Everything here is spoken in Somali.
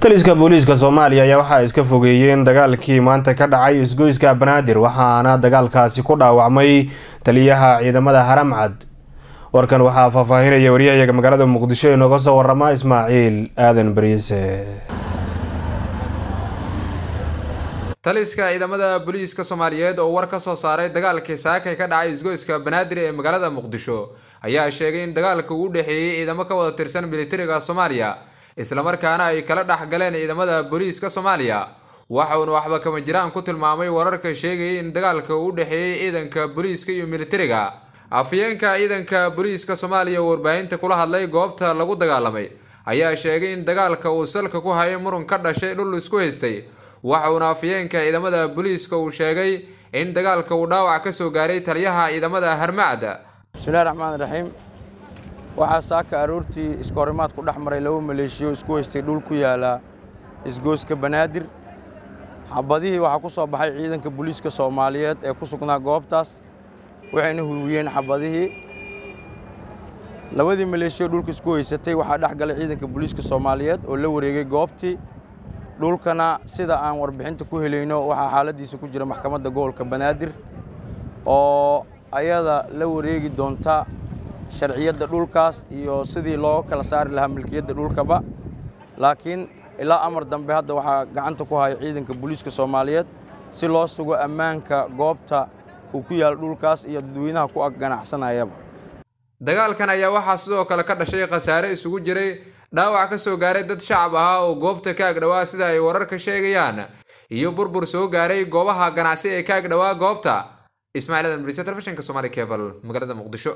taliska booliiska soomaaliya ayaa waxaa iska fogeeyeen dagaalkii maanta ka dhacay isgoyska banaadir waxaana dagaalkaasi ku dhaawacmay taliyaha ciidamada haramcad. Warkan waxaa faahfaahinaya wariyahayaga magaalada muqdisho inooga soo warama ismaaciil aadan bariise. Taliska ciidamada booliiska soomaaliyeed oo war ka soo saaray dagaalkii saakay ka dhacay isgoyska banaadir ee magaalada muqdisho ayaa sheegay in dagaalka uu u dhexeeyey ciidamo ka wada tirsan militariga soomaaliya islamarkaana ay kala dhex galeen ciidamada booliiska soomaaliya. Waxauna waxba kama jiraan ku tilmaamay wararka sheegayay in dagaalka uu u dhexeeyey ciidanka booliiska iyo militariga afhayeenka ciidanka booliiska soomaaliya oo warbaahinta kula hadlay goobta lagu dagaalamay ayaa sheegay in dagaalka uu salka ku hayay murun ka dhashay dhul isku haystay. Waxauna afhayeenka ciidamada booliiska uu sheegay in dagaalka uu dhaawac ka soo gaaray taliyaha ciidamada harmacda. Bismillahi raxmaan raxiim waxaa saaka aroortii iskoorimaad ku dhex maray laba maleeshiyo isku haystay dhul ku yaalla isgooska banaadir. Xabadihii waxaa ku soo baxay ciidanka booliiska soomaaliyeed ee ku sugnaa goobtaas waxayna huwiyeen xabadihii. Labadii maleeshiyo dhulka isku haysatay waxaa dhex galay ciidanka booliiska soomaaliyeed oo la wareegay goobtii. Dhulkana sida aan warbixinta ku helayno waxaa xaaladiisa ku jira maxkamadda gobolka banaadir oo ayada la wareegi doonta sharciyadda dhulkaas iyo sidii loo kala saari lahaa milkiyadda dhulkaba. Laakiin ilaa amar dambe hadda waxaa gacanta ku haya ciidanka booliiska soomaaliyeed si loo sugo ammaanka goobta uu ku yaal dhulkaas iyo dadweynaha ku ag ganacsanayaba dagaalkan ayaa waxaa sidoo kale ka dhashay khasaare isugu jiray dhaawac ka soo gaaray dad shacab ahaa oo goobta ka agdhowaa sida ay wararka sheegayaan iyo burbur soo gaaray goobaha ganacsi ee ka agdhowaa goobta. Ismaaciil adan bariise telefishinka somaali cebal magaalada muqdisho